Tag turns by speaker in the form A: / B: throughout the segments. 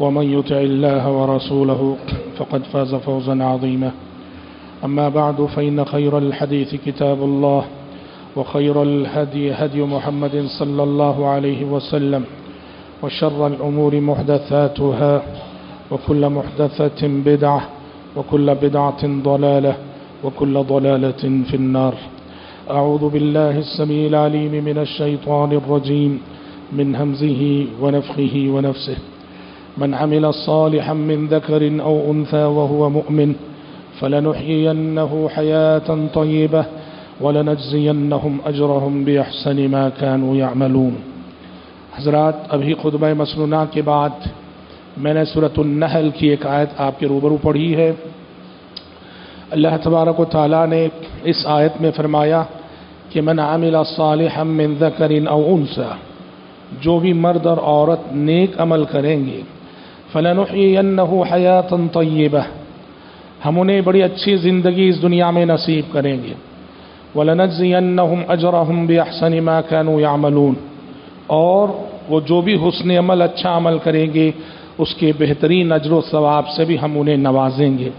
A: ومن يطع الله ورسوله فقد فاز فوزا عظيما. أما بعد فإن خير الحديث كتاب الله وخير الهدي هدي محمد صلى الله عليه وسلم وشر الأمور محدثاتها وكل محدثة بدعة وكل بدعة ضلالة وكل ضلالة في النار. أعوذ بالله السميع العليم من الشيطان الرجيم من همزه ونفخه ونفسه. من عمل صالحا من ذكر أو أنثى وهو مؤمن فلنحيينه حياة طيبة ولنجزينهم أجرهم بأحسن ما كانوا يعملون. حضرات ابھی خطبہ مسنونہ کے بعد میں نے صورت النحل کی ایک آیت آپ کے روبرو پڑھی ہے۔ اللہ تبارک و تعالیٰ نے اس آیت میں فرمایا کہ من عمل صالحا من ذکر أو انسا جو بھی مرد اور عورت نیک عمل کریں گے فلنحینہ حیاتا طیبہ ہم انہیں بڑی اچھی زندگی اس دنیا میں نصیب کریں گے۔ وَلَنَجْزِيَنَّهُمْ أَجْرَهُمْ بِأَحْسَنِ مَا كَانُوا يَعْمَلُونَ اور وہ جو بھی حسن عمل اچھا عمل کریں گے، اس کے بہترین اجر و ثواب سے بھی ہم انہیں نوازیں گے۔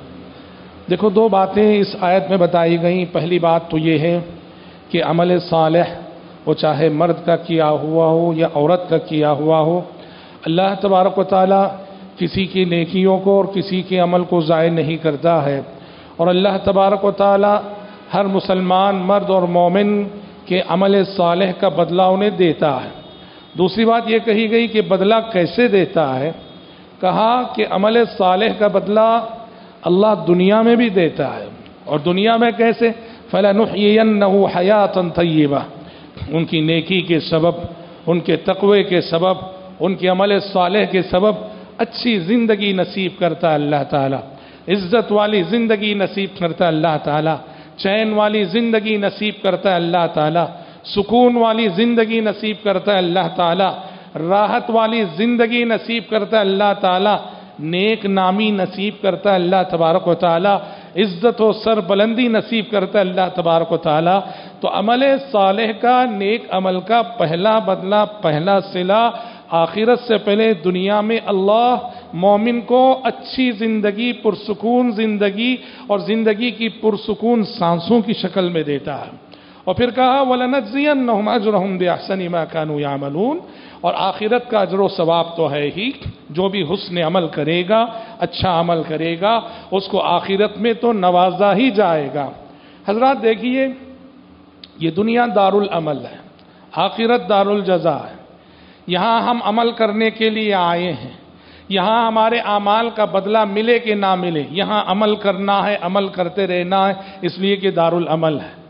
A: دیکھو، دو باتیں اس آیت میں بتائی گئیں۔ پہلی بات تو یہ ہے کہ عمل صالح، وہ چاہے مرد کا کیا ہوا ہو یا عورت کا کیا ہوا ہو، اللہ تبارک و تعالیٰ کسی کی نیکیوں کو اور کسی کے عمل کو ضائع نہیں کرتا ہے۔ اور اللہ تبارک و تعالیٰ ہر مسلمان، مرد اور مومن کے عمل صالح کا بدلہ انہیں دیتا ہے۔ دوسری بات یہ کہی گئی کہ بدلہ کیسے دیتا ہے؟ کہا کہ عمل صالح کا بدلہ اللہ دنیا میں بھی دیتا ہے۔ اور دنیا میں کیسے؟ فلاں حیات طیبہ ان کی نیکی کے سبب، ان کے تقوی کے سبب، ان کے عمل صالح کے سبب اچھی زندگی نصیب کرتا اللہ تعالیٰ۔ عزت والی زندگی نصیب کرتا اللہ تعالیٰ۔ چین والی زندگی نصیب کرتا اللہ تعالیٰ۔ سکون والی زندگی نصیب کرتا اللہ تعالیٰ۔ راحت والی زندگی نصیب کرتا اللہ تعالیٰ۔ نیک نامی نصیب کرتا اللہ تبارک و تعالیٰ۔ عزت و سر بلندی نصیب کرتا اللہ تبارک و تعالیٰ۔ تو عمل صالح کا، نیک عمل کا پہلا بدلہ، پہلا صلہ آخرت سے پہلے دنیا میں اللہ مومن کو اچھی زندگی، پرسکون زندگی اور زندگی کی پرسکون سانسوں کی شکل میں دیتا ہے۔ اور پھر کہا، وَلَنَجْزِيَنَّهُمْ أَجْرَهُمْ بِأَحْسَنِ مَا كَانُوا يَعْمَلُونَ۔ اور آخرت کا اجر و ثواب تو ہے ہی، جو بھی حسن عمل کرے گا اچھا عمل کرے گا، اس کو آخرت میں تو نوازا ہی جائے گا۔ حضرات دیکھیے، یہ دنیا دار العمل ہے، آخرت دار الجزا ہے۔ یہاں ہم عمل کرنے کے لیے آئے ہیں۔ یہاں ہمارے اعمال کا بدلہ ملے کہ نہ ملے، یہاں عمل کرنا ہے، عمل کرتے رہنا ہے، اس لیے کہ دار العمل ہے۔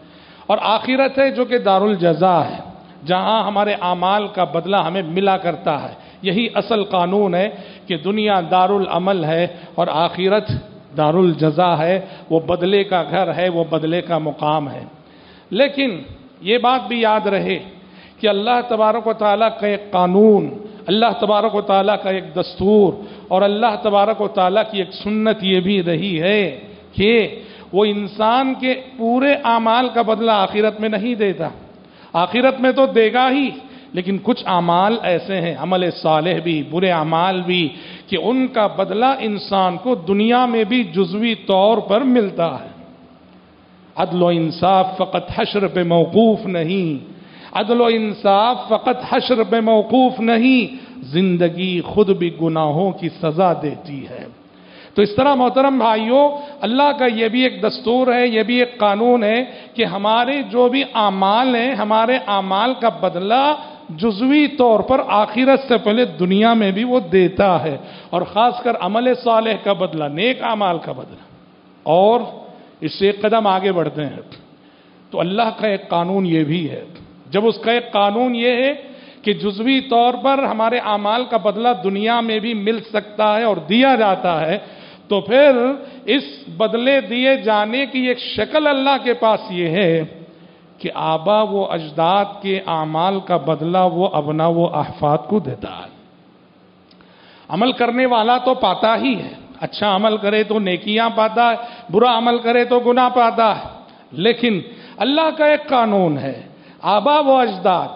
A: اور آخرت ہے جو کہ دار الجزا ہے، جہاں ہمارے اعمال کا بدلہ ہمیں ملا کرتا ہے۔ یہی اصل قانون ہے کہ دنیا دار العمل ہے اور آخرت دار الجزا ہے۔ وہ بدلے کا گھر ہے، وہ بدلے کا مقام ہے۔ لیکن یہ بات بھی یاد رہے کہ اللہ تبارک و تعالیٰ کا ایک قانون، اللہ تبارک و تعالیٰ کا ایک دستور اور اللہ تبارک و تعالیٰ کی ایک سنت یہ بھی رہی ہے کہ وہ انسان کے پورے اعمال کا بدلہ آخرت میں نہیں دیتا۔ آخرت میں تو دے گا ہی، لیکن کچھ اعمال ایسے ہیں، عمل صالح بھی، برے اعمال بھی، کہ ان کا بدلہ انسان کو دنیا میں بھی جزوی طور پر ملتا ہے۔ عدل و انصاف فقط حشر پہ موقوف نہیں۔ عدل و انصاف فقط حشر پہ موقوف نہیں، زندگی خود بھی گناہوں کی سزا دیتی ہے۔ تو اس طرح محترم بھائیوں، اللہ کا یہ بھی ایک دستور ہے، یہ بھی ایک قانون ہے کہ ہمارے جو بھی اعمال ہیں، ہمارے اعمال کا بدلہ جزوی طور پر آخرت سے پہلے دنیا میں بھی وہ دیتا ہے۔ اور خاص کر عمل صالح کا بدلہ، نیک اعمال کا بدلہ۔ اور اس سے ایک قدم آگے بڑھتے ہیں۔ تو اللہ کا ایک قانون یہ بھی ہے۔ جب اس کا ایک قانون یہ ہے کہ جزوی طور پر ہمارے اعمال کا بدلہ دنیا میں بھی مل سکتا ہے اور دیا جاتا ہے، تو پھر اس بدلے دیے جانے کی ایک شکل اللہ کے پاس یہ ہے کہ آبا و اجداد کے اعمال کا بدلہ وہ ابنا و احفاد کو دیتا ہے۔ عمل کرنے والا تو پاتا ہی ہے اچھا عمل کرے تو نیکیاں پاتا ہے، برا عمل کرے تو گناہ پاتا ہے، لیکن اللہ کا ایک قانون ہے۔ آبا و اجداد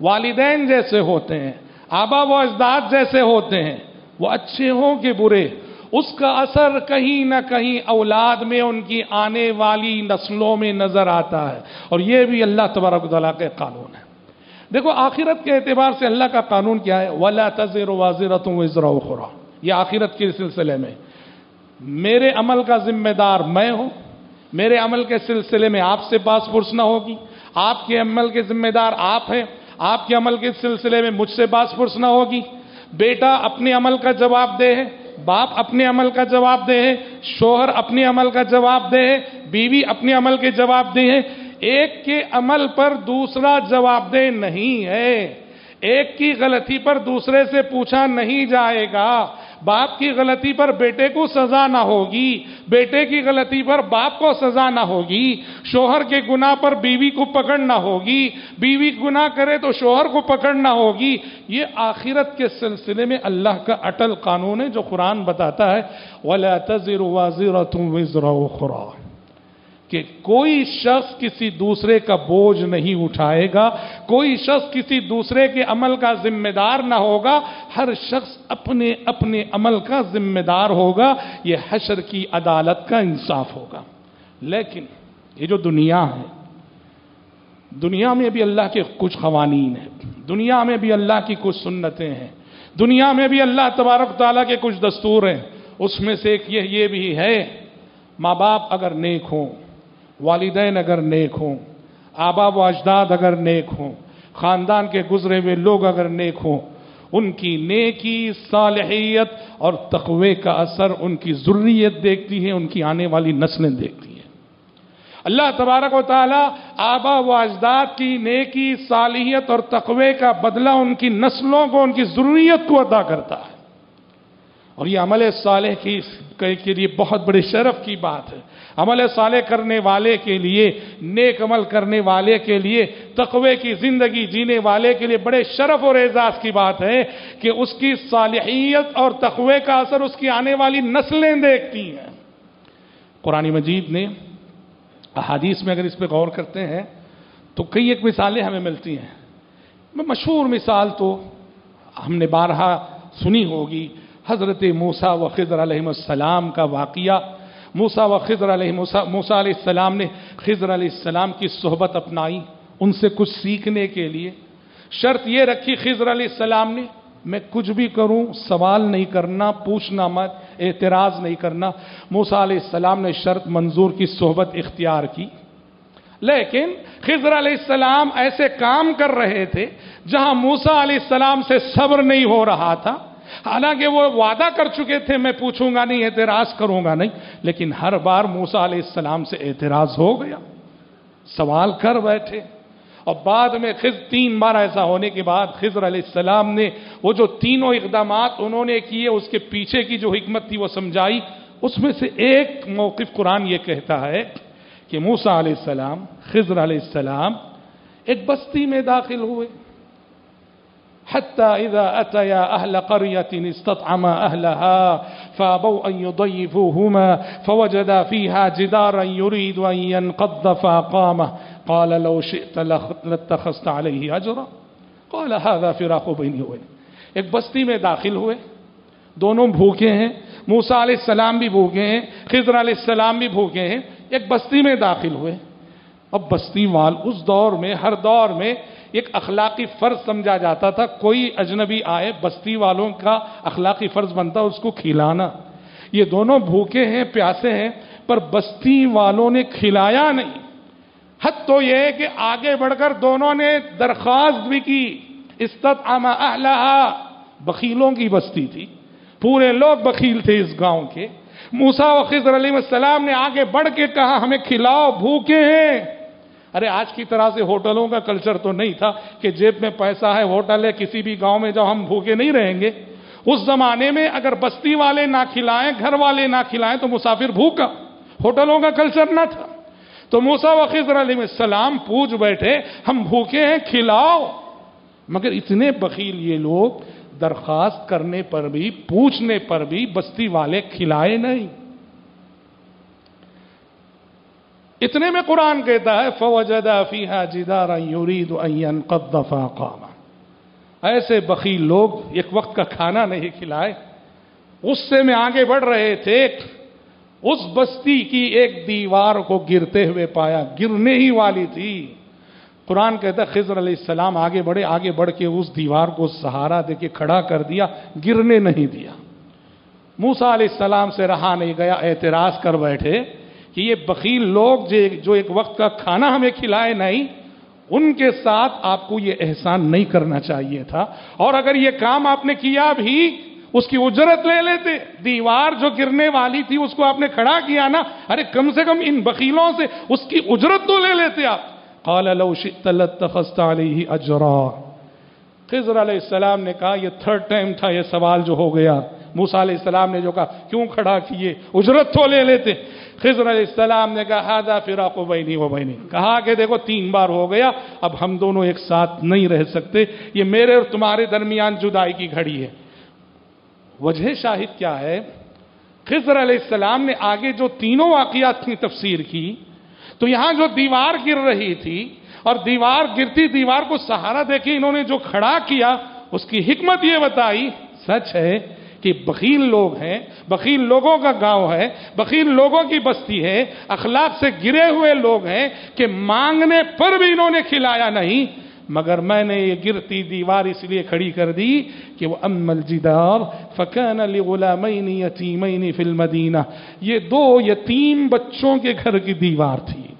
A: والدین جیسے ہوتے ہیں، آبا و اجداد جیسے ہوتے ہیں، وہ اچھے ہوں کہ برے؟ اس کا اثر کہیں نہ کہیں اولاد میں، ان کی آنے والی نسلوں میں نظر آتا ہے۔ اور یہ بھی اللہ تبارک تعالیٰ کے قانون ہے دیکھو، آخرت کے اعتبار سے اللہ کا قانون کیا ہے؟ ولا تذر واضح وزرا خورا یہ آخرت کے سلسلے میں۔ میرے عمل کا ذمہ دار میں ہوں، میرے عمل کے سلسلے میں آپ سے پاس پرس نہ ہوگی۔ آپ کے عمل کے ذمہ دار آپ ہیں۔ آپ کے عمل کے سلسلے میں مجھ سے پاس پرس نہ ہوگی۔ بیٹا اپنے عمل کا جواب دے ہے۔ باپ اپنے عمل کا جواب دے ہے۔ شوہر اپنے عمل کا جواب دے ہے۔ بیوی اپنے عمل کے جواب دے ہے۔ ایک کے عمل پر دوسرا جواب دے نہیں ہے۔ ایک کی غلطی پر دوسرے سے پوچھا نہیں جائے گا۔ باپ کی غلطی پر بیٹے کو سزا نہ ہوگی، بیٹے کی غلطی پر باپ کو سزا نہ ہوگی، شوہر کے گناہ پر بیوی کو پکڑنا ہوگی، بیوی گناہ کرے تو شوہر کو پکڑنا ہوگی۔ یہ آخرت کے سلسلے میں اللہ کا اٹل قانون ہے جو قرآن بتاتا ہے، وَلَا تَزِرُ وَازِرَةٌ وِزْرَ اُخْرَى۔ کہ کوئی شخص کسی دوسرے کا بوجھ نہیں اٹھائے گا، کوئی شخص کسی دوسرے کے عمل کا ذمہ دار نہ ہوگا، ہر شخص اپنے اپنے عمل کا ذمہ دار ہوگا، یہ حشر کی عدالت کا انصاف ہوگا۔ لیکن یہ جو دنیا ہے، دنیا میں بھی اللہ کے کچھ قوانین ہیں، دنیا میں بھی اللہ کی کچھ سنتیں ہیں، دنیا میں بھی اللہ تبارک تعالیٰ کے کچھ دستور ہیں، اس میں سے ایک یہ یہ بھی ہے، ماں باپ اگر نیک ہوں والدین اگر نیک ہوں، آبا و اجداد اگر نیک ہوں، خاندان کے گزرے ہوئے لوگ اگر نیک ہوں، ان کی نیکی، صالحیت اور تقوی کا اثر ان کی ضروریت دیکھتی ہے ان کی آنے والی نسلیں دیکھتی ہیں۔ اللہ تبارک و تعالی آبا و اجداد کی نیکی، صالحیت اور تقوی کا بدلہ ان کی نسلوں کو، ان کی ضروریت کو ادا کرتا ہے۔ اور یہ عمل صالح کی کے لیے بہت بڑے شرف کی بات ہے۔ عمل صالح کرنے والے کے لیے، نیک عمل کرنے والے کے لیے، تقوی کی زندگی جینے والے کے لیے بڑے شرف اور اعزاز کی بات ہے کہ اس کی صالحیت اور تقوی کا اثر اس کی آنے والی نسلیں دیکھتی ہیں۔ قرآن مجید نے احادیث میں اگر اس پہ غور کرتے ہیں تو کئی ایک مثالیں ہمیں ملتی ہیں۔ مشہور مثال تو ہم نے بارہا سنی ہوگی۔ حضرت موسا و خضر علیہ السلام کا واقعہ۔ موسا و خضر علیہ موسا علیہ السلام نے خضر علیہ السلام کی صحبت اپنائی ان سے کچھ سیکھنے کے لیے۔ شرط یہ رکھی خضر علیہ السلام نے، میں کچھ بھی کروں، سوال نہیں کرنا، پوچھنا مت، اعتراض نہیں کرنا۔ موسا علیہ السلام نے شرط منظور کی صحبت اختیار کی۔ لیکن خضر علیہ السلام ایسے کام کر رہے تھے جہاں موسا علیہ السلام سے صبر نہیں ہو رہا تھا۔ حالانکہ وہ وعدہ کر چکے تھے، میں پوچھوں گا نہیں، اعتراض کروں گا نہیں، لیکن ہر بار موسا علیہ السلام سے اعتراض ہو گیا۔ سوال کر بیٹھے۔ اور بعد میں خز تین بار ایسا ہونے کے بعد خضر علیہ السلام نے وہ جو تینوں اقدامات انہوں نے کیے، اس کے پیچھے کی جو حکمت تھی وہ سمجھائی۔ اس میں سے ایک موقف قرآن یہ کہتا ہے کہ موسا علیہ السلام، خضر علیہ السلام ایک بستی میں داخل ہوئے۔ حتى إذا أتيا أهل قرية استطعما أهلها فأبوا أن يضيفوهما فوجدا فيها جدارا يريد أن ينقض فأقامه. قال لو شئت لاتخذت عليه أجرا. قال هذا فراق بيني وبينك. ایک بستی میں داخل ہوئے. دونوں بھوکے ہیں. موسا علیہ السلام بھی بھوکے ہیں. خضر علیہ السلام بھی بھوکے ہیں. ایک بستی میں داخل ہوئے. اب بستی وال اس دور میں، ہر دور میں ایک اخلاقی فرض سمجھا جاتا تھا، کوئی اجنبی آئے بستی والوں کا اخلاقی فرض بنتا، اس کو کھلانا۔ یہ دونوں بھوکے ہیں، پیاسے ہیں، پر بستی والوں نے کھلایا نہیں۔ حد تو یہ ہے کہ آگے بڑھ کر دونوں نے درخواست بھی کی۔ استطعم اہلہا۔ بخیلوں کی بستی تھی۔ پورے لوگ بخیل تھے اس گاؤں کے۔ موسا و خضر علیہ السلام نے آگے بڑھ کے کہا، ہمیں کھلاؤ، بھوکے ہیں۔ ارے آج کی طرح سے ہوٹلوں کا کلچر تو نہیں تھا کہ جیب میں پیسہ ہے، ہوٹل ہے، کسی بھی گاؤں میں جب ہم بھوکے نہیں رہیں گے۔ اس زمانے میں اگر بستی والے نہ کھلائیں، گھر والے نہ کھلائیں تو مسافر بھوکا۔ ہوٹلوں کا کلچر نہ تھا۔ تو موسا و خضر علیہ السلام پوچھ بیٹھے، ہم بھوکے ہیں، کھلاؤ۔ مگر اتنے بخیل یہ لوگ درخواست کرنے پر بھی، پوچھنے پر بھی بستی والے کھلائے نہیں۔ اتنے میں قرآن کہتا ہے، فوجدا فیہا جدارا یرید ان ينقض فاقاما۔ ایسے بخیل لوگ ایک وقت کا کھانا نہیں کھلائے۔ اس سے میں آگے بڑھ رہے تھے۔ اس بستی کی ایک دیوار کو گرتے ہوئے پایا۔ گرنے ہی والی تھی۔ قرآن کہتا ہے، خضر علیہ السلام آگے بڑھے۔ آگے بڑھ کے اس دیوار کو سہارا دے کے کھڑا کر دیا۔ گرنے نہیں دیا۔ موسا علیہ السلام سے رہا نہیں گیا۔ اعتراض کر بیٹھے۔ کہ یہ بخیل لوگ جو ایک وقت کا کھانا ہمیں کھلائے نہیں، ان کے ساتھ آپ کو یہ احسان نہیں کرنا چاہیے تھا۔ اور اگر یہ کام آپ نے کیا بھی، اس کی اجرت لے لیتے۔ دیوار جو گرنے والی تھی، اس کو آپ نے کھڑا کیا نا، ارے کم سے کم ان بخیلوں سے اس کی اجرت تو لے لیتے آپ۔ قال لو شئت لاتخذت اجرا۔ خضر علیہ السلام نے کہا، یہ تھرڈ ٹائم تھا، یہ سوال جو ہو گیا۔ موسیٰ علیہ السلام نے جو کہا، کیوں کھڑا کیے؟ اجرت تو لے لیتے. خضر علیہ السلام نے کہا هذا فراق بینی و بینی. کہا کہ دیکھو، تین بار ہو گیا، اب ہم دونوں ایک ساتھ نہیں رہ سکتے، یہ میرے اور تمہارے درمیان جدائی کی گھڑی ہے۔ وجہ شاہد کیا ہے؟ خضر علیہ السلام نے آگے جو تینوں واقعات کی تفسیر کی، تو یہاں جو دیوار گر رہی تھی، اور دیوار گرتی، دیوار کو سہارا دے کے انہوں نے جو کھڑا کیا، اس کی حکمت یہ بتائی، سچ ہے کہ بخیل لوگ ہیں، بخیل لوگوں کا گاؤں ہے، بخیل لوگوں کی بستی ہے، اخلاق سے گرے ہوئے لوگ ہیں کہ مانگنے پر بھی انہوں نے کھلایا نہیں، مگر میں نے یہ گرتی دیوار اس لیے کھڑی کر دی کہ وہ ام الجدار فکان لغلامین یتیمین فی المدینہ۔ یہ دو یتیم بچوں کے گھر کی دیوار تھی۔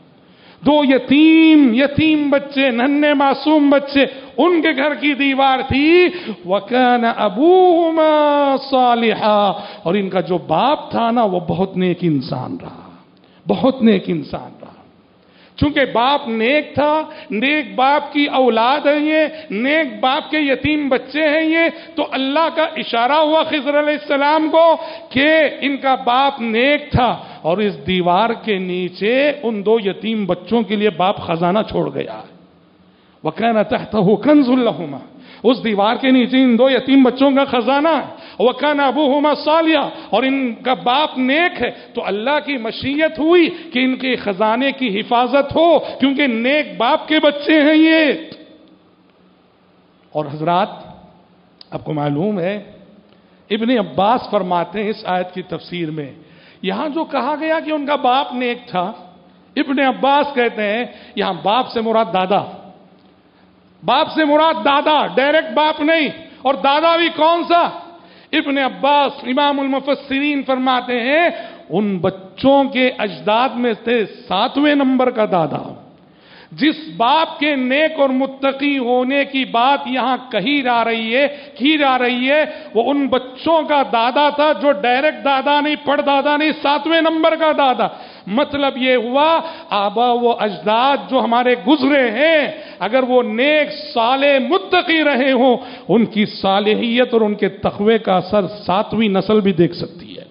A: دو یتیم یتیم بچے ننے معصوم بچے، ان کے گھر کی دیوار تھی۔ وکان ابوہما صالحا۔ اور ان کا جو باپ تھا نا، وہ بہت نیک انسان رہا۔ بہت نیک انسان رہا۔ چونکہ باپ نیک تھا، نیک باپ کی اولاد ہے یہ، نیک باپ کے یتیم بچے ہیں یہ۔ تو اللہ کا اشارہ ہوا خضر علیہ السلام کو کہ ان کا باپ نیک تھا۔ اور اس دیوار کے نیچے ان دو یتیم بچوں کے لیے باپ خزانہ چھوڑ گیا وہ کہنا چاہتا ہوں کنز الحما اس دیوار کے نیچے ان دو یتیم بچوں کا خزانہ ہے۔ وہ کہنا ابو ہوما اور ان کا باپ نیک ہے۔ تو اللہ کی مشیت ہوئی کہ ان کے خزانے کی حفاظت ہو، کیونکہ نیک باپ کے بچے ہیں یہ۔ اور حضرات، آپ کو معلوم ہے، ابن عباس فرماتے ہیں اس آیت کی تفسیر میں یہاں جو کہا گیا کہ ان کا باپ نیک تھا، ابن عباس کہتے ہیں، یہاں باپ سے مراد دادا۔ باپ سے مراد دادا ڈائریکٹ باپ نہیں، اور دادا بھی کون سا؟ ابن عباس، امام المفسرین فرماتے ہیں، ان بچوں کے اجداد میں سے ساتویں نمبر کا دادا جس باپ کے نیک اور متقی ہونے کی بات یہاں کہی جا رہی ہے، کی جا رہی ہے، وہ ان بچوں کا دادا تھا جو ڈائریکٹ دادا نہیں پڑ دادا نہیں، ساتویں نمبر کا دادا۔ مطلب یہ ہوا، آبا و اجداد جو ہمارے گزرے ہیں، اگر وہ نیک سالے متقی رہے ہوں، ان کی صالحیت اور ان کے تخوے کا اثر ساتویں نسل بھی دیکھ سکتی ہے۔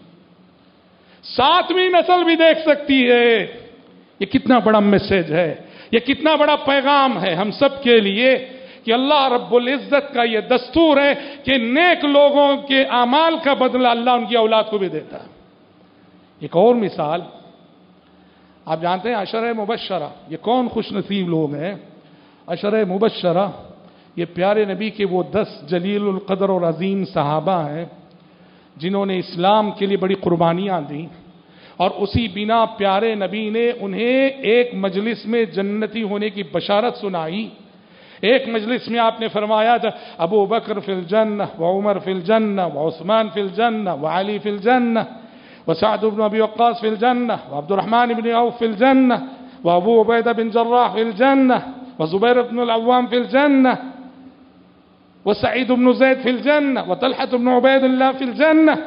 A: ساتویں نسل بھی دیکھ سکتی ہے۔ یہ کتنا بڑا میسج ہے۔ یہ کتنا بڑا پیغام ہے ہم سب کے لیے کہ اللہ رب العزت کا یہ دستور ہے کہ نیک لوگوں کے اعمال کا بدلہ اللہ ان کی اولاد کو بھی دیتا ہے۔ ایک اور مثال، آپ جانتے ہیں اشر مبشرہ، یہ کون خوش نصیب لوگ ہیں؟ اشر مبشرہ، یہ پیارے نبی کے وہ دس جلیل القدر اور عظیم صحابہ ہیں جنہوں نے اسلام کے لیے بڑی قربانیاں دیں۔ اور اسی بنا پیارے نبی نے انہیں ایک مجلس میں جنتی ہونے کی بشارت سنائی ایک مجلس میں آپ نے فرمایا ابو بکر فی الجنة وعمر فی الجنة وعثمان فی الجنة وعلی فی الجنة وسعد بن ابی وقاص فی الجنة وعبد الرحمن بن عوف فی الجنة وابو عبیدہ بن جراح فی الجنة وزبیر بن العوام فی الجنة وسعيد بن زيد في الجنة وطلحة بن عبيد الله في الجنة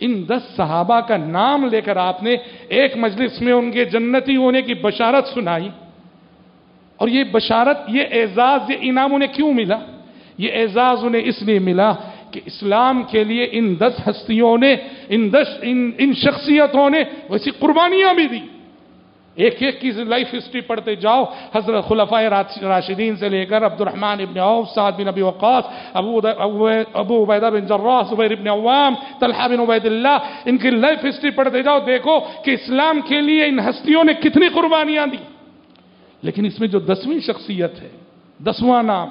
A: ان دس صحابہ کا نام لے کر آپ نے ایک مجلس میں ان کے جنتی ہونے کی بشارت سنائی اور یہ بشارت یہ اعزاز یہ انعام انہیں کیوں ملا؟ یہ اعزاز انہیں اس لیے ملا کہ اسلام کے لیے ان دس ہستیوں نے ان دس ان, ان شخصیتوں نے ویسی قربانیاں بھی دی۔ ایک ایک کی لائف ہسٹری پڑھتے جاؤ۔ حضرت خلفۂ راشدین سے لے کر عبد الرحمن ابن عوف، سعد بن ابی وقاص، ابو ابو عبیدہ بن جراح، زبیر ابن عوام، طلحہ بن عبید اللہ ان کی لائف ہسٹری پڑھتے جاؤ۔ دیکھو کہ اسلام کے لیے ان ہستیوں نے کتنی قربانیاں دی۔ لیکن اس میں جو دسویں شخصیت ہے، دسواں نام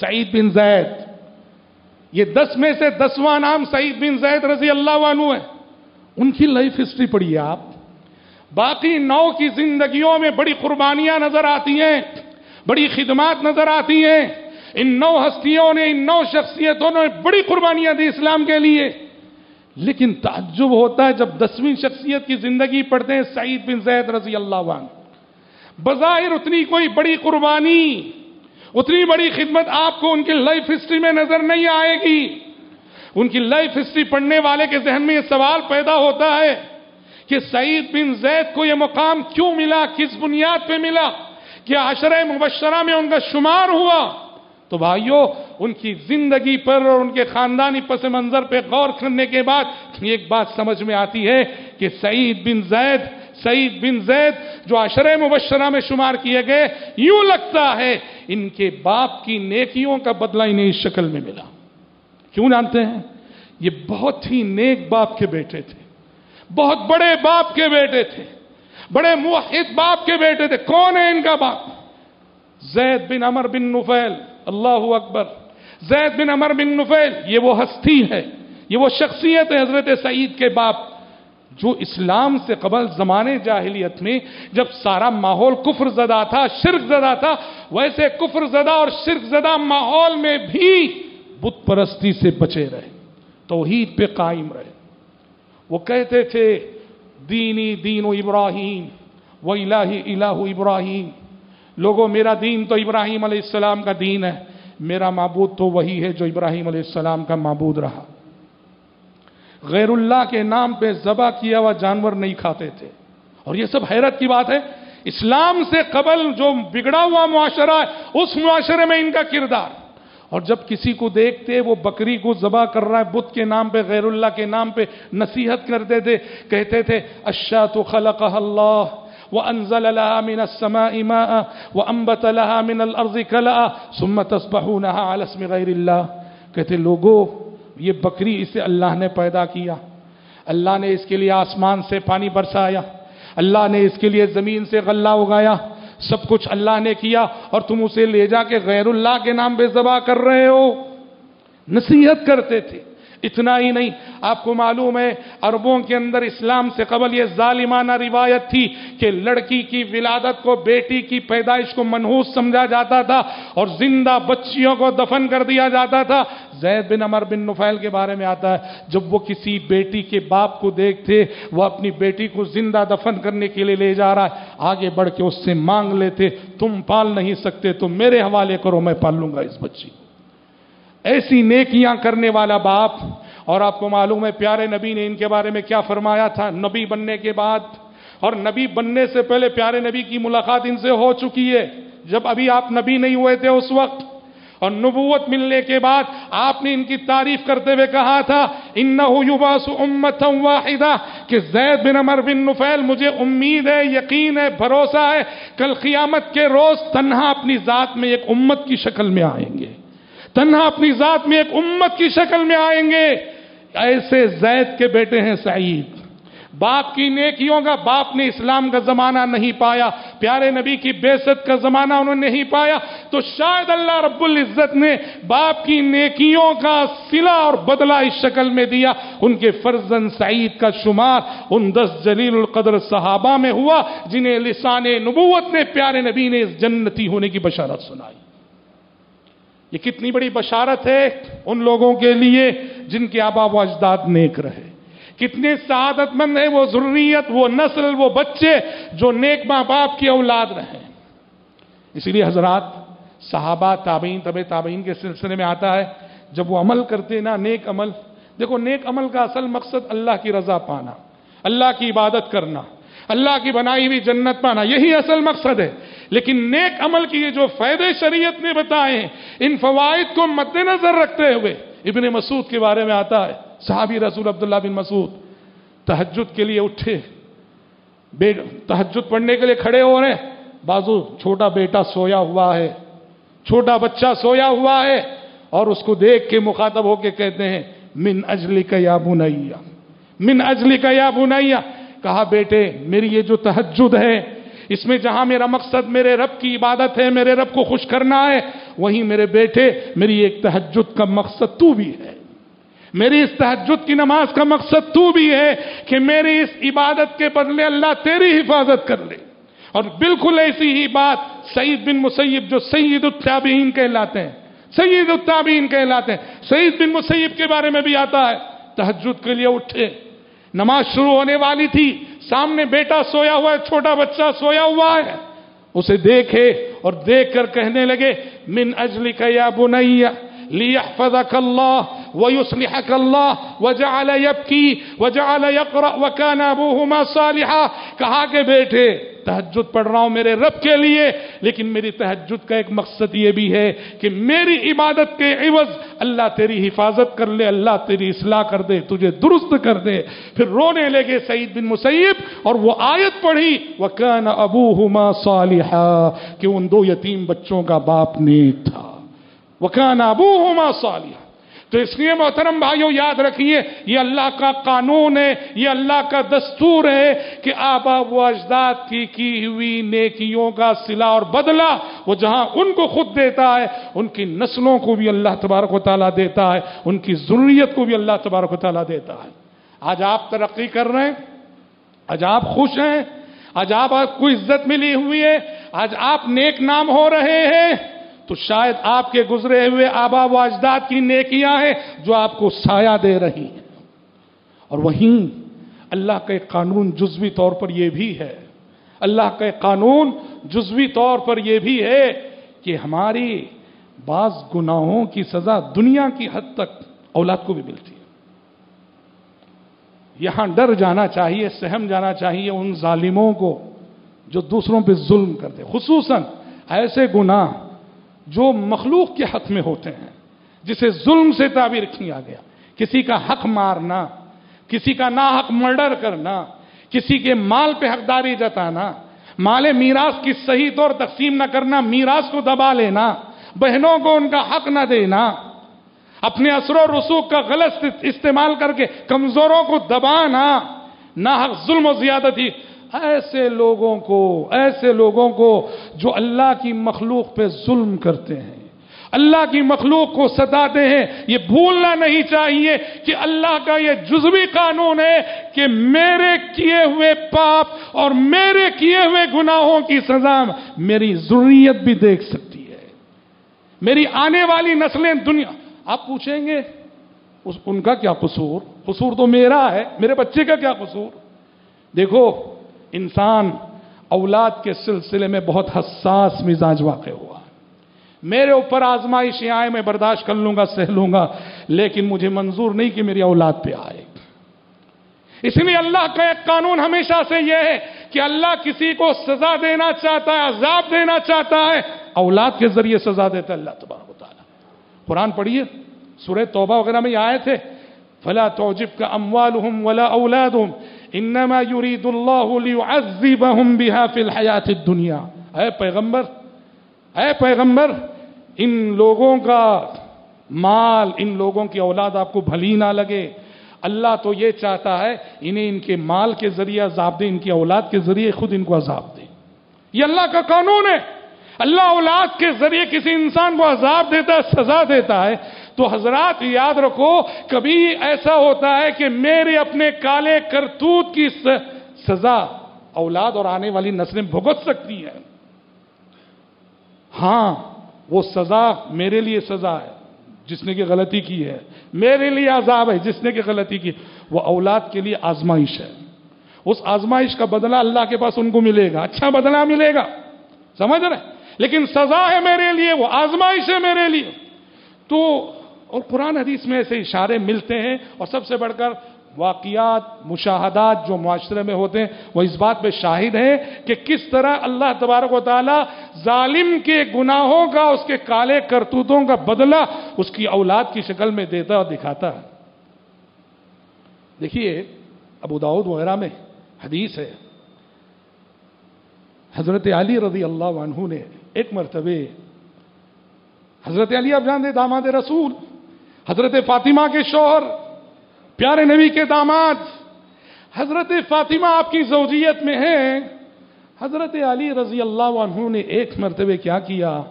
A: سعید بن زید۔ یہ دس میں سے دسواں نام سعید بن زید رضی اللہ عنہ ہے۔ ان کی لائف ہسٹری پڑھیے آپ۔ باقی نو کی زندگیوں میں بڑی قربانیاں نظر آتی ہیں، بڑی خدمات نظر آتی ہیں۔ ان نو ہستیوں نے، ان نو شخصیتوں نے بڑی قربانیاں دی اسلام کے لیے۔ لیکن تعجب ہوتا ہے جب دسویں شخصیت کی زندگی پڑھتے ہیں سعید بن زید رضی اللہ عنہ۔ بظاہر اتنی کوئی بڑی قربانی، اتنی بڑی خدمت آپ کو ان کی لائف ہسٹری میں نظر نہیں آئے گی۔ ان کی لائف ہسٹری پڑھنے والے کے ذہن میں یہ سوال پیدا ہوتا ہے کہ سعید بن زید کو یہ مقام کیوں ملا؟ کس بنیاد پہ ملا؟ کیا عشرہ مبشرہ میں ان کا شمار ہوا؟ تو بھائیو، ان کی زندگی پر اور ان کے خاندانی پس منظر پہ غور کرنے کے بعد ایک بات سمجھ میں آتی ہے کہ سعید بن زید، سعید بن زید جو عشرہ مبشرہ میں شمار کیے گئے، یوں لگتا ہے ان کے باپ کی نیکیوں کا بدلہ انہیں اس شکل میں ملا۔ کیوں جانتے ہیں؟ یہ بہت ہی نیک باپ کے بیٹے تھے۔ بہت بڑے باپ کے بیٹے تھے، بڑے موحد باپ کے بیٹے تھے۔ کون ہے ان کا باپ؟ زید بن عمر بن نفیل، اللہ اکبر۔ زید بن عمر بن نفیل، یہ وہ ہستی ہے، یہ وہ شخصیت ہے حضرت سعید کے باپ، جو اسلام سے قبل زمانے جاہلیت میں جب سارا ماحول کفر زدہ تھا، شرک زدہ تھا، ویسے کفر زدہ اور شرک زدہ ماحول میں بھی بت پرستی سے بچے رہے، توحید پہ قائم رہے۔ وہ کہتے تھے، دینی دین و ابراہیم و الہی الہ ابراہیم. لوگوں، میرا دین تو ابراہیم علیہ السلام کا دین ہے، میرا معبود تو وہی ہے جو ابراہیم علیہ السلام کا معبود رہا۔ غیر اللہ کے نام پہ ذبح کیا ہوا جانور نہیں کھاتے تھے۔ اور یہ سب حیرت کی بات ہے، اسلام سے قبل جو بگڑا ہوا معاشرہ ہے، اس معاشرے میں ان کا کردار۔ اور جب کسی کو دیکھتے وہ بکری کو ذبح کر رہا ہے بدھ کے نام پہ، غیر اللہ کے نام پہ نصیحت کرتے تھے، کہتے تھے اشا تو خلق اللہ وہ انزل اللہ من السماء ماء وہ امبت اللہ من الارض کلا سمت اسبہ غیر اللہ کہتے لوگوں یہ بکری اسے اللہ نے پیدا کیا۔ اللہ نے اس کے لیے آسمان سے پانی برسایا۔ اللہ نے اس کے لیے زمین سے غلہ اگایا۔ سب کچھ اللہ نے کیا اور تم اسے لے جا کے غیر اللہ کے نام بے ذبح کر رہے ہو۔ نصیحت کرتے تھے۔ اتنا ہی نہیں۔ آپ کو معلوم ہے، عربوں کے اندر اسلام سے قبل یہ ظالمانہ روایت تھی کہ لڑکی کی ولادت کو، بیٹی کی پیدائش کو منحوس سمجھا جاتا تھا اور زندہ بچیوں کو دفن کر دیا جاتا تھا۔ زید بن عمر بن نفیل کے بارے میں آتا ہے۔ جب وہ کسی بیٹی کے باپ کو دیکھتے، وہ اپنی بیٹی کو زندہ دفن کرنے کے لیے لے جا رہا ہے۔ آگے بڑھ کے اس سے مانگ لیتے، تم پال نہیں سکتے، تو میرے حوالے کرو، میں پال لوں گا اس بچی۔ ایسی نیکیاں کرنے والا باپ، اور آپ کو معلوم ہے پیارے نبی نے ان کے بارے میں کیا فرمایا تھا؟ نبی بننے کے بعد۔ اور نبی بننے سے پہلے پیارے نبی کی ملاقات ان سے ہو چکی ہے۔ جب ابھی آپ نبی نہیں ہوئے تھے اس وقت۔ اور نبوت ملنے کے بعد آپ نے ان کی تعریف کرتے ہوئے کہا تھا واحدہ، کہ زید بن عمر بن نفیل، مجھے امید ہے، یقین ہے، بھروسہ ہے، کل قیامت کے روز تنہا اپنی ذات میں ایک امت کی شکل میں آئیں گے۔ تنہا اپنی ذات میں ایک امت کی شکل میں آئیں گے۔ ایسے زید کے بیٹے ہیں سعید۔ باپ کی نیکیوں کا باپ نے اسلام کا زمانہ نہیں پایا۔ پیارے نبی کی بیست کا زمانہ انہوں نے نہیں پایا۔ تو شاید اللہ رب العزت نے باپ کی نیکیوں کا سلا اور بدلہ اس شکل میں دیا۔ ان کے فرزن سعید کا شمار ان دس جلیل القدر صحابہ میں ہوا، جنہیں لسان نبوت نے پیارے نبی نے اس جنتی ہونے کی بشارت سنائی۔ یہ کتنی بڑی بشارت ہے ان لوگوں کے لیے جن کے آبا و اجداد نیک رہے۔ کتنے سعادت مند ہیں وہ ضروریت وہ نسل، وہ بچے جو نیک ماں باپ کی اولاد رہے اسی لیے حضرات، صحابہ، تابعین طب تابعین کے سلسلے میں آتا ہے، جب وہ عمل کرتے نا، نیک عمل، دیکھو نیک عمل کا اصل مقصد اللہ کی رضا پانا، اللہ کی عبادت کرنا، اللہ کی بنائی ہوئی جنت پانا، یہی اصل مقصد ہے۔ لیکن نیک عمل کی یہ جو فائدے شریعت نے بتائے ہیں، ان فوائد کو مد نظر رکھتے ہوئے ابن مسعود کے بارے میں آتا ہے، صحابی رسول عبداللہ بن مسعود تحجد کے لیے اٹھے۔ تحجد پڑھنے کے لیے کھڑے ہو رہے۔ ہیں بازو، چھوٹا بیٹا سویا ہوا ہے۔ چھوٹا بچہ سویا ہوا ہے۔ اور اس کو دیکھ کے مخاطب ہو کے کہتے ہیں، من اجلی کا یا بنیا۔ من اجلی کا یا بنیا۔ کہا، بیٹے، میری یہ جو تحجد ہے اس میں جہاں میرا مقصد میرے رب کی عبادت ہے، میرے رب کو خوش کرنا ہے، وہیں میرے بیٹے، میری ایک تحجد کا مقصد تو بھی ہے۔ میری اس تحجد کی نماز کا مقصد تو بھی ہے کہ میری اس عبادت کے بدلے اللہ تیری حفاظت کر لے۔ اور بالکل ایسی ہی بات سعید بن مسیب جو سید التابعین کہلاتے ہیں۔ سید التابعین کہلاتے ہیں۔ سعید بن مسیب کے بارے میں بھی آتا ہے۔ تحجد کے لیے اٹھے۔ نماز شروع ہونے والی تھی۔ سامنے بیٹا سویا ہوا ہے، چھوٹا بچہ سویا ہوا ہے۔ اسے دیکھے اور دیکھ کر کہنے لگے، من اجلی کا یا بنیا لیحفظک اللہ ويصلحك الله وجعل يبكي وجعل يقرأ وكان أبوهما صالحا کہا کہ بیٹے تحجد پڑھ رہا ہوں میرے رب کے لیے، لیکن میری تحجد کا ایک مقصد یہ بھی ہے کہ میری عبادت کے عوض اللہ تیری حفاظت کر لے، اللہ تیری اصلاح کر دے، تجھے درست کر دے۔ پھر رونے لگے سعید بن مسیب اور وہ آیت پڑھی وَكَانَ أَبُوهُمَا صَالِحًا، کہ ان دو یتیم بچوں کا باپ نیک تھا۔ وَكَانَ أَبُوهُمَا صَالِحًا۔ تو اس لیے محترم بھائیوں یاد رکھیے، یہ اللہ کا قانون ہے، یہ اللہ کا دستور ہے کہ آبا و اجداد کی کی ہوئی نیکیوں کا سلا اور بدلہ وہ جہاں ان کو خود دیتا ہے، ان کی نسلوں کو بھی اللہ تبارک و تعالیٰ دیتا ہے، ان کی ضروریت کو بھی اللہ تبارک و تعالیٰ دیتا ہے۔ آج آپ ترقی کر رہے ہیں، آج آپ خوش ہیں، آج آپ کو عزت ملی ہوئی ہے، آج آپ نیک نام ہو رہے ہیں۔ تو شاید آپ کے گزرے ہوئے آبا و اجداد کی نیکیاں ہیں جو آپ کو سایہ دے رہی ہیں۔ اور وہیں اللہ کا ایک قانون جزوی طور پر یہ بھی ہے۔ اللہ کا ایک قانون جزوی طور پر یہ بھی ہے کہ ہماری بعض گناہوں کی سزا دنیا کی حد تک اولاد کو بھی ملتی ہے۔ یہاں ڈر جانا چاہیے، سہم جانا چاہیے ان ظالموں کو جو دوسروں پہ ظلم کرتے خصوصاً ایسے گناہ جو مخلوق کے حق میں ہوتے ہیں، جسے ظلم سے تعبیر کیا گیا۔ کسی کا حق مارنا، کسی کا نا حق مرڈر کرنا، کسی کے مال پہ حقداری جتانا، مال میراث کی صحیح طور تقسیم نہ کرنا، میراث کو دبا لینا، بہنوں کو ان کا حق نہ دینا، اپنے اثر و رسوخ کا غلط استعمال کر کے کمزوروں کو دبانا نہ حق ظلم و زیادتی ایسے لوگوں کو، ایسے لوگوں کو جو اللہ کی مخلوق پہ ظلم کرتے ہیں۔ اللہ کی مخلوق کو ستاتے ہیں۔ یہ بھولنا نہیں چاہیے کہ اللہ کا یہ جزوی قانون ہے کہ میرے کیے ہوئے پاپ اور میرے کیے ہوئے گناہوں کی سزا میری ضروریت بھی دیکھ سکتی ہے۔ میری آنے والی نسلیں دنیا، آپ پوچھیں گے ان کا کیا قصور؟ قصور تو میرا ہے، میرے بچے کا کیا قصور؟ دیکھو انسان اولاد کے سلسلے میں بہت حساس مزاج واقع ہوا۔ میرے اوپر آزمائشیں آئے، میں برداشت کر لوں گا، سہ لوں گا، لیکن مجھے منظور نہیں کہ میری اولاد پہ آئے۔ اس لیے اللہ کا ایک قانون ہمیشہ سے یہ ہے کہ اللہ کسی کو سزا دینا چاہتا ہے، عذاب دینا چاہتا ہے، اولاد کے ذریعے سزا دیتا ہے اللہ تبارک و تعالیٰ۔ قرآن پڑھیے، سورہ توبہ وغیرہ میں یہ آئے تھے فلا توجب کا اموالهم ولا اولادهم انما يريد الله ليعذبهم بها في الحياة الدنيا. اے پیغمبر اے پیغمبر، ان لوگوں کا مال، ان لوگوں کی اولاد آپ کو بھلی نہ لگے۔ اللہ تو یہ چاہتا ہے انہیں ان کے مال کے ذریعے عذاب دے، ان کی اولاد کے ذریعے خود ان کو عذاب دے۔ یہ اللہ کا قانون ہے۔ اللہ اولاد کے ذریعے کسی انسان کو عذاب دیتا ہے، سزا دیتا ہے۔ تو حضرات یاد رکھو، کبھی ایسا ہوتا ہے کہ میرے اپنے کالے کرتوت کی سزا اولاد اور آنے والی نسلیں بھگت سکتی ہیں۔ ہاں وہ سزا میرے لیے سزا ہے، جس نے کہ غلطی کی ہے۔ میرے لیے عذاب ہے، جس نے کہ غلطی کی۔ وہ اولاد کے لیے آزمائش ہے۔ اس آزمائش کا بدلہ اللہ کے پاس ان کو ملے گا۔ اچھا بدلہ ملے گا۔ سمجھ رہے لیکن سزا ہے میرے لیے، وہ آزمائش ہے میرے لیے۔ تو اور قرآن حدیث میں ایسے اشارے ملتے ہیں اور سب سے بڑھ کر واقعات، مشاہدات جو معاشرے میں ہوتے ہیں، وہ اس بات پہ شاہد ہیں کہ کس طرح اللہ تبارک و تعالی ظالم کے گناہوں کا، اس کے کالے کرتوتوں کا بدلہ اس کی اولاد کی شکل میں دیتا اور دکھاتا ہے۔ دیکھیے، ابو داود وغیرہ میں حدیث ہے۔ حضرت علی رضی اللہ عنہ نے ایک مرتبہ حضرت علی اب جان دے داماد رسول حضرت فاطمہ کے شوہر، پیارے نبی کے داماد، حضرت فاطمہ آپ کی زوجیت میں ہیں۔ حضرت علی رضی اللہ عنہ نے ایک مرتبہ کیا کیا؟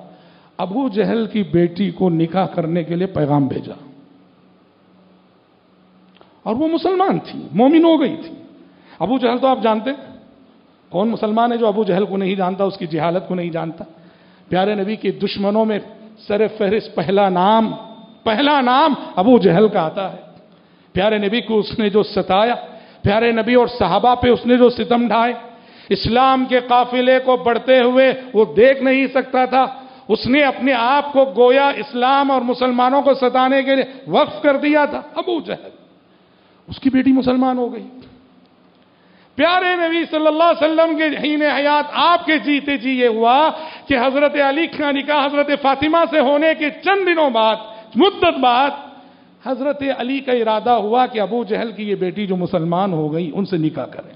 A: ابو جہل کی بیٹی کو نکاح کرنے کے لیے پیغام بھیجا۔ اور وہ مسلمان تھی، مومن ہو گئی تھی۔ ابو جہل تو آپ جانتے کون مسلمان ہے جو ابو جہل کو نہیں جانتا، اس کی جہالت کو نہیں جانتا؟ پیارے نبی کے دشمنوں میں سر فہرست پہلا نام پہلا نام ابو جہل کا آتا ہے۔ پیارے نبی کو اس نے جو ستایا، پیارے نبی اور صحابہ پہ اس نے جو ستم ڈھائے، اسلام کے قافلے کو بڑھتے ہوئے وہ دیکھ نہیں سکتا تھا۔ اس نے اپنے آپ کو گویا اسلام اور مسلمانوں کو ستانے کے لیے وقف کر دیا تھا۔ ابو جہل، اس کی بیٹی مسلمان ہو گئی۔ پیارے نبی صلی اللہ علیہ وسلم کے حین حیات آپ کے جیتے جی یہ ہوا کہ حضرت علی کا نکاح حضرت فاطمہ سے ہونے کے چند دنوں بعد مدت بعد حضرت علی کا ارادہ ہوا کہ ابو جہل کی یہ بیٹی جو مسلمان ہو گئی ان سے نکاح کریں۔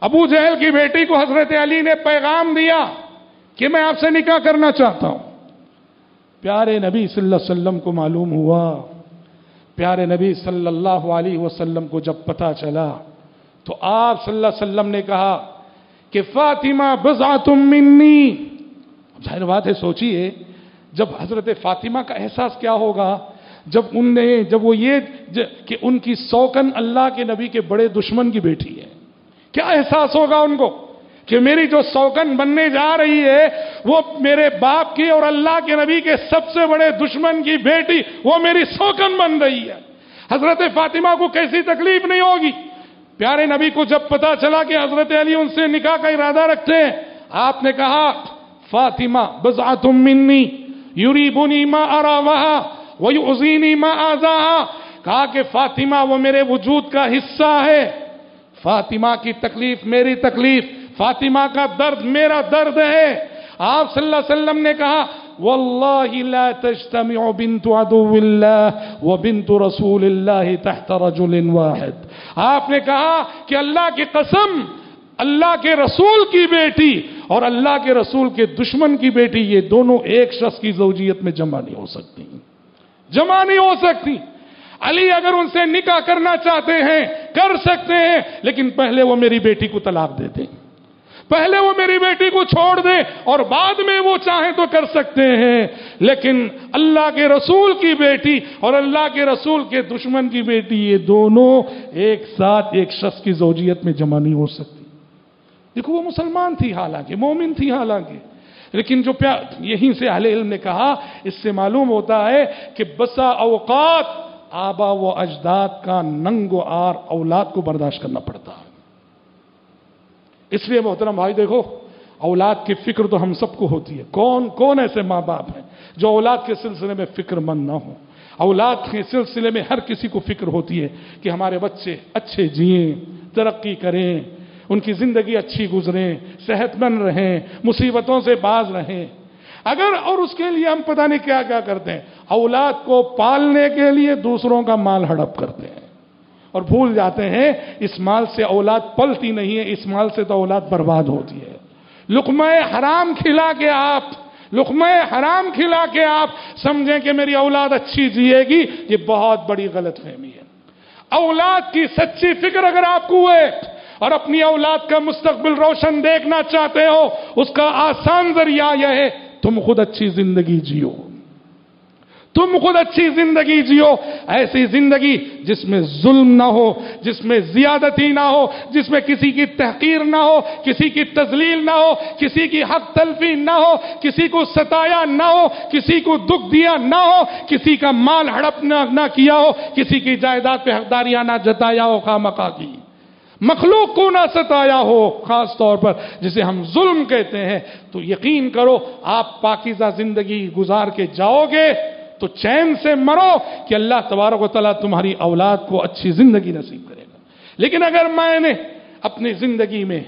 A: ابو جہل کی بیٹی کو حضرت علی نے پیغام دیا کہ میں آپ سے نکاح کرنا چاہتا ہوں۔ پیارے نبی صلی اللہ علیہ وسلم کو معلوم ہوا، پیارے نبی صلی اللہ علیہ وسلم کو جب پتا چلا تو آپ صلی اللہ علیہ وسلم نے کہا کہ فاطمہ بزاتم منی۔ ظاہر بات ہے سوچئے جب حضرت فاطمہ کا احساس کیا ہوگا، جب ان نے، جب وہ یہ کہ ان کی سوکن اللہ کے نبی کے بڑے دشمن کی بیٹی ہے۔ کیا احساس ہوگا ان کو؟ کہ میری جو سوکن بننے جا رہی ہے، وہ میرے باپ کی اور اللہ کے نبی کے سب سے بڑے دشمن کی بیٹی، وہ میری سوکن بن رہی ہے۔ حضرت فاطمہ کو کیسی تکلیف نہیں ہوگی؟ پیارے نبی کو جب پتا چلا کہ حضرت علی ان سے نکاح کا ارادہ رکھتے ہیں، آپ نے کہا، فاطمہ، بزعتم منی۔ یریبنی ما ارا وہا ویعزینی ما آزا کہا کہ فاطمہ وہ میرے وجود کا حصہ ہے۔ فاطمہ کی تکلیف میری تکلیف فاطمہ کا درد میرا درد ہے۔ آپ صلی اللہ علیہ وسلم نے کہا والله لا تجتمع بنت عدو الله وبنت رسول الله تحت رجل واحد. آپ نے کہا کہ اللہ کی قسم اللہ کے رسول کی بیٹی اور اللہ کے رسول کے دشمن کی بیٹی، یہ دونوں ایک شخص کی زوجیت میں جمع نہیں ہو سکتی۔ جمع نہیں ہو سکتی۔ علی اگر ان سے نکاح کرنا چاہتے ہیں، کر سکتے ہیں، لیکن پہلے وہ میری بیٹی کو طلاق دے دیں۔ پہلے وہ میری بیٹی کو چھوڑ دے اور بعد میں وہ چاہیں تو کر سکتے ہیں۔ لیکن اللہ کے رسول کی بیٹی اور اللہ کے رسول کے دشمن کی بیٹی، یہ دونوں ایک ساتھ ایک شخص کی زوجیت میں جمع نہیں ہو سکتی۔ دیکھو وہ مسلمان تھی حالانکہ، مومن تھی حالانکہ۔ لیکن جو پیار یہیں سے اہل علم نے کہا، اس سے معلوم ہوتا ہے کہ بسا اوقات آبا و اجداد کا ننگ و آر اولاد کو برداشت کرنا پڑتا۔ ہے اس لیے محترم بھائی دیکھو، اولاد کی فکر تو ہم سب کو ہوتی ہے۔ کون کون ایسے ماں باپ ہیں جو اولاد کے سلسلے میں فکر مند نہ ہو اولاد کے سلسلے میں ہر کسی کو فکر ہوتی ہے کہ ہمارے بچے اچھے جئیں، ترقی کریں ان کی زندگی اچھی گزریں صحت مند رہیں، مصیبتوں سے باز رہیں۔ اگر اور اس کے لیے ہم پتہ نہیں کیا کیا کرتے ہیں، اولاد کو پالنے کے لیے دوسروں کا مال ہڑپ کرتے ہیں۔ اور بھول جاتے ہیں، اس مال سے اولاد پلتی نہیں ہے، اس مال سے تو اولاد برباد ہوتی ہے۔ لقمہ حرام کھلا کے آپ، لقمہ حرام کھلا کے آپ سمجھیں کہ میری اولاد اچھی جیے گی، یہ بہت بڑی غلط فہمی ہے۔ اولاد کی سچی فکر اگر آپ کو ہے اور اپنی اولاد کا مستقبل روشن دیکھنا چاہتے ہو، اس کا آسان ذریعہ یہ ہے، تم خود اچھی زندگی جیو۔ تم خود اچھی زندگی جیو۔ ایسی زندگی جس میں ظلم نہ ہو، جس میں زیادتی نہ ہو، جس میں کسی کی تحقیر نہ ہو، کسی کی تزلیل نہ ہو، کسی کی حق تلفی نہ ہو، کسی کو ستایا نہ ہو، کسی کو دکھ دیا نہ ہو، کسی کا مال ہڑپ نہ کیا ہو، کسی کی جائیداد پہ حقداریاں نہ جتایا ہو خامقا کی۔ مخلوق کو نہ ستایا ہو، خاص طور پر جسے ہم ظلم کہتے ہیں، تو یقین کرو، آپ پاکیزہ زندگی گزار کے جاؤ گے تو چین سے مرو کہ اللہ تبارک و تعالیٰ تمہاری اولاد کو اچھی زندگی نصیب کرے گا۔ لیکن اگر میں نے اپنی زندگی میں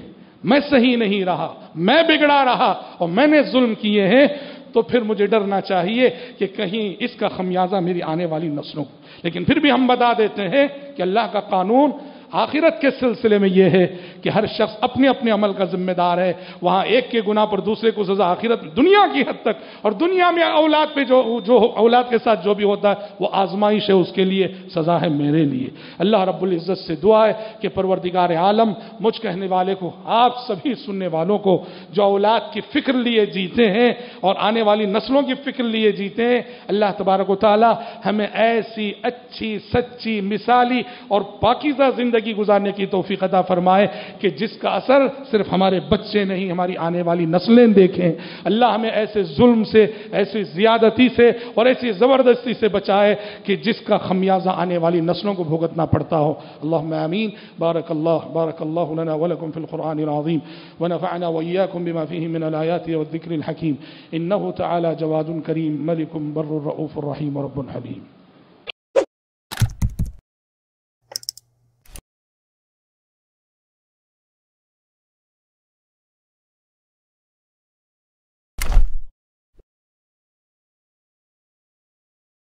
A: میں صحیح نہیں رہا، میں بگڑا رہا اور میں نے ظلم کیے ہیں، تو پھر مجھے ڈرنا چاہیے کہ کہیں اس کا خمیازہ میری آنے والی نسلوں لیکن پھر بھی ہم بتا دیتے ہیں کہ اللہ کا قانون آخرت کے سلسلے میں یہ ہے کہ ہر شخص اپنے اپنے عمل کا ذمہ دار ہے، وہاں ایک کے گناہ پر دوسرے کو سزا آخرت دنیا کی حد تک۔ اور دنیا میں اولاد پہ جو جو اولاد کے ساتھ جو بھی ہوتا ہے، وہ آزمائش ہے اس کے لیے، سزا ہے میرے لیے۔ اللہ رب العزت سے دعا ہے کہ پروردگار عالم، مجھ کہنے والے کو، آپ سبھی سننے والوں کو، جو اولاد کی فکر لیے جیتے ہیں اور آنے والی نسلوں کی فکر لیے جیتے ہیں، اللہ تبارک و تعالی ہمیں ایسی اچھی، سچی مثالی اور پاکیزہ زندگی گزارنے کی توفیق عطا فرمائے۔ کہ جس کا اثر صرف ہمارے بچے نہیں، ہماری آنے والی نسلیں دیکھیں۔ اللہ ہمیں ایسے ظلم سے، ایسی زیادتی سے اور ایسی زبردستی سے بچائے کہ جس کا خمیازہ آنے والی نسلوں کو بھگتنا پڑتا ہو۔ اللہم آمین۔ بارک اللہ بارک اللہ لنا ولکم فی القرآن العظیم۔ ونفعنا وإياكم بما فيه من الآيات والذكر الحكيم إنه تعالى جواد كريم ملك بر الرؤوف الرحيم رب حليم